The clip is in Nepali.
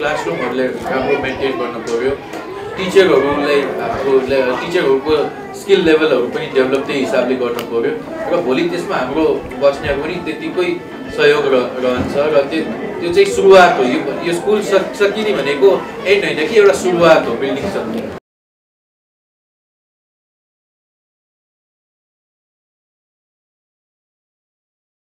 क्लासरुमहरूले राम्रो मेन्टेन गर्नु पऱ्यो टिचरहरूलाई हाम्रो टिचरहरूको स्किल लेभलहरू पनि डेभलप त्यही हिसाबले गर्नु पऱ्यो र भोलि त्यसमा हाम्रो बस्ने पनि त्यतिकै सहयोग र रहन्छ र त्यो त्यो चाहिँ सुरुवात हो। यो स्कुल सकिने भनेको एन्ड होइन कि एउटा सुरुवात हो बिल्डिङ सक्ने।